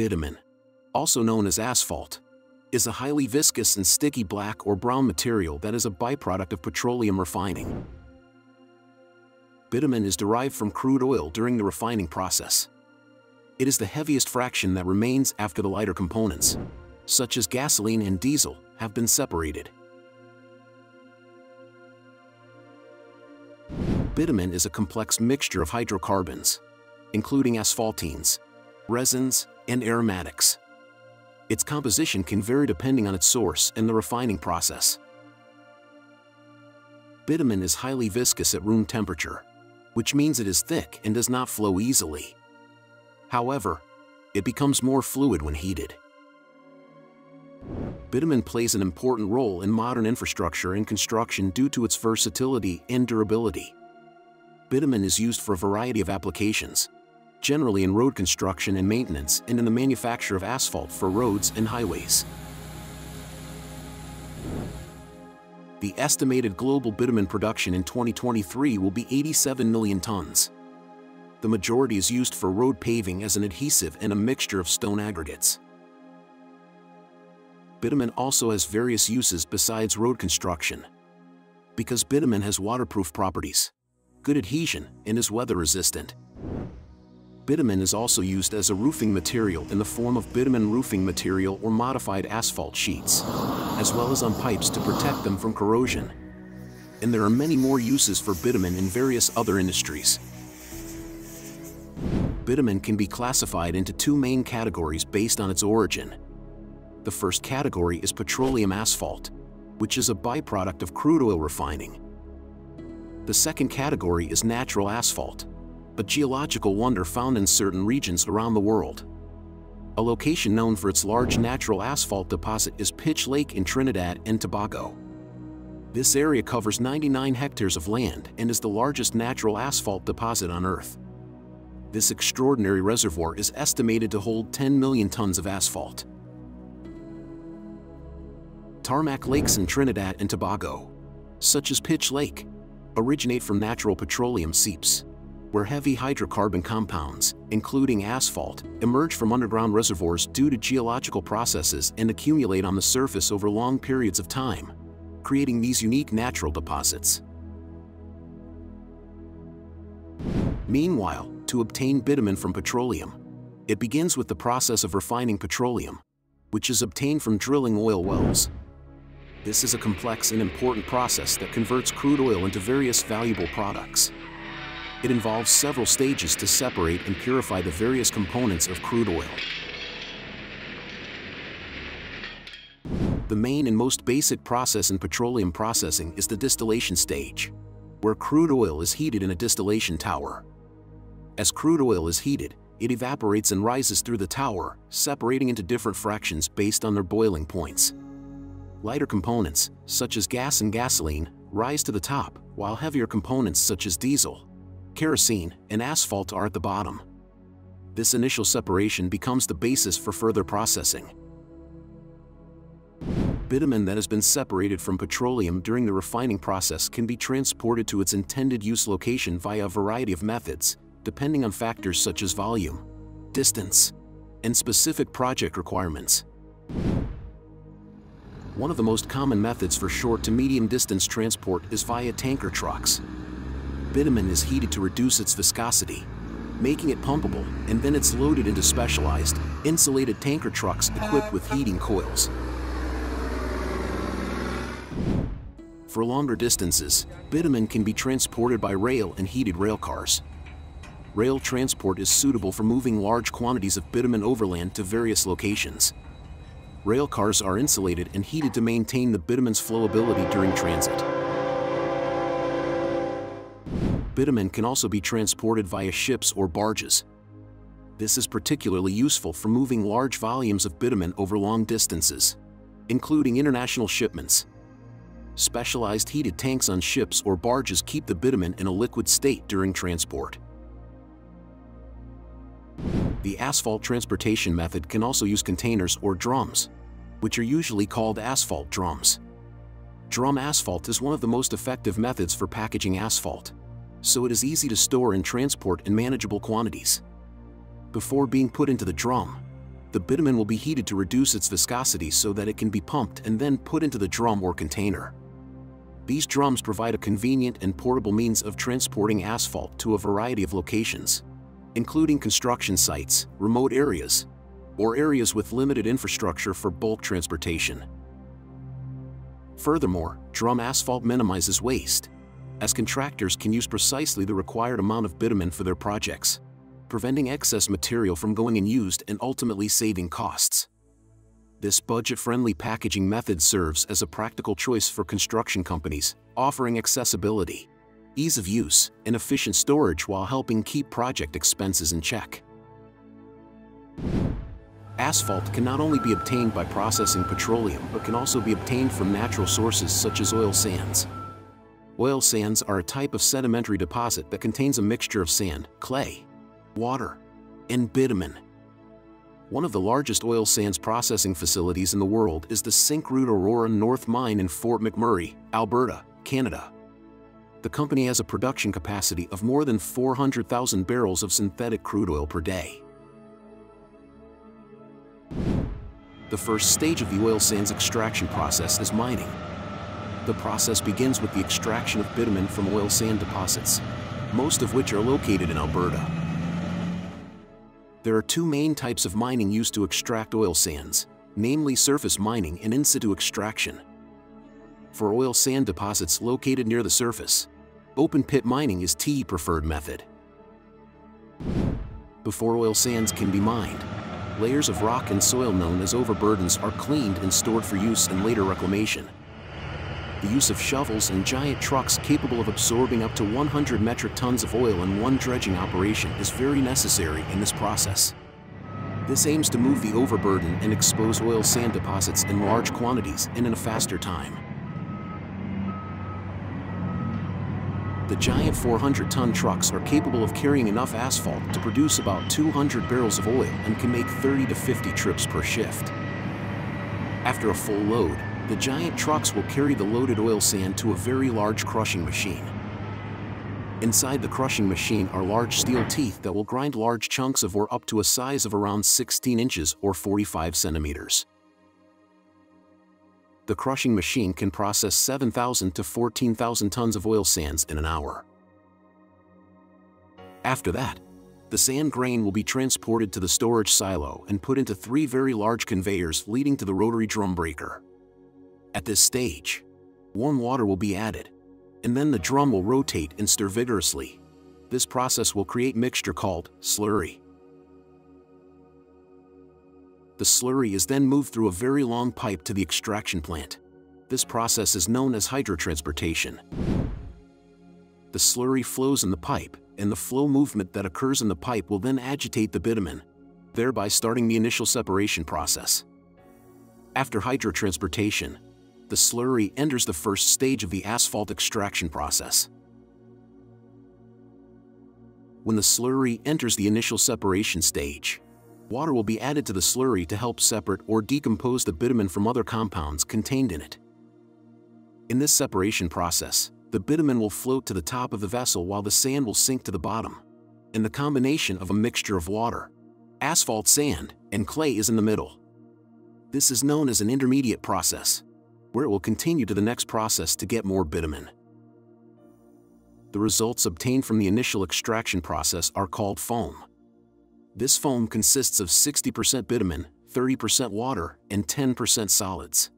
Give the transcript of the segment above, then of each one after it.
Bitumen, also known as asphalt, is a highly viscous and sticky black or brown material that is a byproduct of petroleum refining. Bitumen is derived from crude oil during the refining process. It is the heaviest fraction that remains after the lighter components, such as gasoline and diesel, have been separated. Bitumen is a complex mixture of hydrocarbons, including asphaltenes, resins, and aromatics. Its composition can vary depending on its source and the refining process. Bitumen is highly viscous at room temperature, which means it is thick and does not flow easily. However, it becomes more fluid when heated. Bitumen plays an important role in modern infrastructure and construction due to its versatility and durability. Bitumen is used for a variety of applications, generally in road construction and maintenance and in the manufacture of asphalt for roads and highways. The estimated global bitumen production in 2023 will be 87 million tons. The majority is used for road paving as an adhesive and a mixture of stone aggregates. Bitumen also has various uses besides road construction. Because bitumen has waterproof properties, good adhesion, and is weather resistant, bitumen is also used as a roofing material in the form of bitumen roofing material or modified asphalt sheets, as well as on pipes to protect them from corrosion. And there are many more uses for bitumen in various other industries. Bitumen can be classified into two main categories based on its origin. The first category is petroleum asphalt, which is a byproduct of crude oil refining. The second category is natural asphalt, a geological wonder found in certain regions around the world. A location known for its large natural asphalt deposit is Pitch Lake in Trinidad and Tobago. This area covers 99 hectares of land and is the largest natural asphalt deposit on Earth. This extraordinary reservoir is estimated to hold 10 million tons of asphalt. Tarmac lakes in Trinidad and Tobago, such as Pitch Lake, originate from natural petroleum seeps where heavy hydrocarbon compounds, including asphalt, emerge from underground reservoirs due to geological processes and accumulate on the surface over long periods of time, creating these unique natural deposits. Meanwhile, to obtain bitumen from petroleum, it begins with the process of refining petroleum, which is obtained from drilling oil wells. This is a complex and important process that converts crude oil into various valuable products. It involves several stages to separate and purify the various components of crude oil. The main and most basic process in petroleum processing is the distillation stage, where crude oil is heated in a distillation tower. As crude oil is heated, it evaporates and rises through the tower, separating into different fractions based on their boiling points. Lighter components, such as gas and gasoline, rise to the top, while heavier components such as diesel, kerosene, and asphalt are at the bottom. This initial separation becomes the basis for further processing. Bitumen that has been separated from petroleum during the refining process can be transported to its intended use location via a variety of methods, depending on factors such as volume, distance, and specific project requirements. One of the most common methods for short to medium distance transport is via tanker trucks bitumen is heated to reduce its viscosity, making it pumpable, and then it's loaded into specialized, insulated tanker trucks equipped with heating coils. For longer distances, bitumen can be transported by rail and heated rail cars. Rail transport is suitable for moving large quantities of bitumen overland to various locations. Rail cars are insulated and heated to maintain the bitumen's flowability during transit bitumen can also be transported via ships or barges. This is particularly useful for moving large volumes of bitumen over long distances, including international shipments. Specialized heated tanks on ships or barges keep the bitumen in a liquid state during transport. The asphalt transportation method can also use containers or drums, which are usually called asphalt drums. Drum asphalt is one of the most effective methods for packaging asphalt so it is easy to store and transport in manageable quantities. Before being put into the drum, the bitumen will be heated to reduce its viscosity so that it can be pumped and then put into the drum or container. These drums provide a convenient and portable means of transporting asphalt to a variety of locations, including construction sites, remote areas, or areas with limited infrastructure for bulk transportation. Furthermore, drum asphalt minimizes waste, as contractors can use precisely the required amount of bitumen for their projects, preventing excess material from going unused and ultimately saving costs. This budget-friendly packaging method serves as a practical choice for construction companies, offering accessibility, ease of use, and efficient storage while helping keep project expenses in check. Asphalt can not only be obtained by processing petroleum but can also be obtained from natural sources such as oil sands. Oil sands are a type of sedimentary deposit that contains a mixture of sand, clay, water, and bitumen. One of the largest oil sands processing facilities in the world is the Syncrude Aurora North Mine in Fort McMurray, Alberta, Canada. The company has a production capacity of more than 400,000 barrels of synthetic crude oil per day. The first stage of the oil sands extraction process is mining. The process begins with the extraction of bitumen from oil sand deposits, most of which are located in Alberta. There are two main types of mining used to extract oil sands, namely surface mining and in-situ extraction. For oil sand deposits located near the surface, open pit mining is the preferred method. Before oil sands can be mined, layers of rock and soil known as overburdens are cleaned and stored for use in later reclamation. The use of shovels and giant trucks capable of absorbing up to 100 metric tons of oil in one dredging operation is very necessary in this process. This aims to move the overburden and expose oil sand deposits in large quantities and in a faster time. The giant 400-ton trucks are capable of carrying enough asphalt to produce about 200 barrels of oil and can make 30 to 50 trips per shift. After a full load, the giant trucks will carry the loaded oil sand to a very large crushing machine. Inside the crushing machine are large steel teeth that will grind large chunks of ore up to a size of around 16 inches or 45 centimeters the crushing machine can process 7,000 to 14,000 tons of oil sands in an hour. After that, the sand grain will be transported to the storage silo and put into three very large conveyors leading to the rotary drum breaker. At this stage, warm water will be added, and then the drum will rotate and stir vigorously. This process will create mixture called slurry. The slurry is then moved through a very long pipe to the extraction plant. This process is known as hydrotransportation. The slurry flows in the pipe, and the flow movement that occurs in the pipe will then agitate the bitumen, thereby starting the initial separation process. After hydrotransportation, the slurry enters the first stage of the asphalt extraction process. When the slurry enters the initial separation stage, water will be added to the slurry to help separate or decompose the bitumen from other compounds contained in it. In this separation process, the bitumen will float to the top of the vessel while the sand will sink to the bottom. And the combination of a mixture of water, asphalt sand, and clay is in the middle. This is known as an intermediate process, where it will continue to the next process to get more bitumen. The results obtained from the initial extraction process are called foam. This foam consists of 60% bitumen, 30% water, and 10% solids.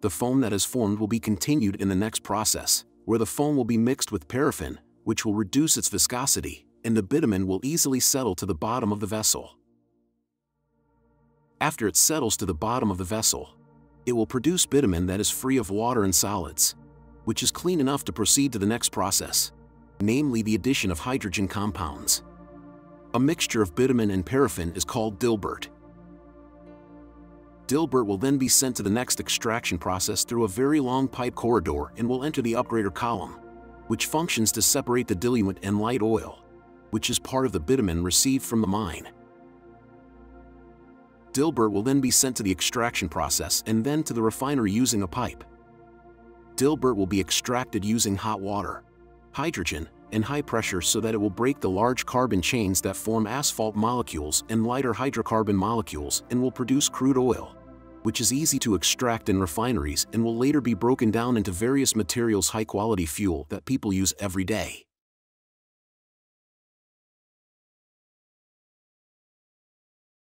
The foam that is formed will be continued in the next process, where the foam will be mixed with paraffin, which will reduce its viscosity, and the bitumen will easily settle to the bottom of the vessel. After it settles to the bottom of the vessel, it will produce bitumen that is free of water and solids, which is clean enough to proceed to the next process, namely the addition of hydrogen compounds. A mixture of bitumen and paraffin is called dilbit. Dilbit will then be sent to the next extraction process through a very long pipe corridor and will enter the upgrader column, which functions to separate the diluent and light oil, which is part of the bitumen received from the mine. Dilbit will then be sent to the extraction process and then to the refinery using a pipe. Dilbit will be extracted using hot water, hydrogen, and high pressure so that it will break the large carbon chains that form asphalt molecules and lighter hydrocarbon molecules and will produce crude oil, which is easy to extract in refineries and will later be broken down into various materials high-quality fuel that people use every day.